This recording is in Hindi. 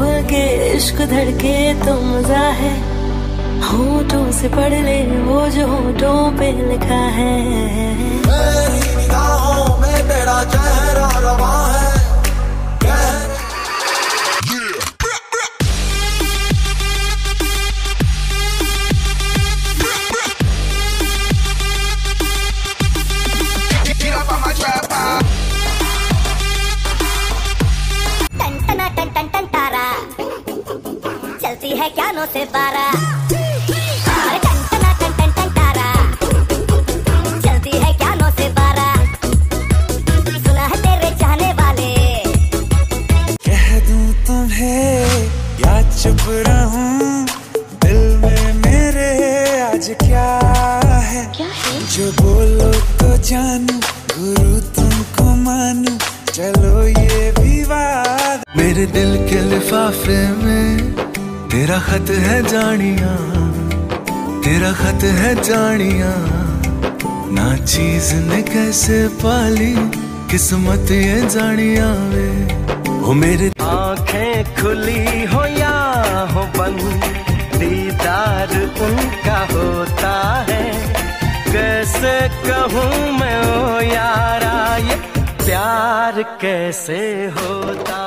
खुल के इश्क धड़के तो मज़ा है होठों से पढ़ ले वो जो होठों पे लिखा है। चलती है क्या नो से बारा। अरे टन टन टन टन तारा। चलती है क्या नो से बारा। सुना है तेरे चाहने वाले। कह दूँ तुम्हें या चुप रहूँ? दिल में मेरे आज क्या है? क्या है? जो बोलो तो जानू गुरु तुमको मानू। चलो ये विवाद। मेरे दिल के लिफाफे में तेरा खत है जानिया, तेरा खत है जानिया। ना चीज़ ने कैसे पाली, किस्मत ये जानिया वे ओ मेरे आँखें खुली हो या हो बंद, दीदार उनका होता है। कैसे कहूँ मैं, ओ यारा, ये प्यार कैसे होता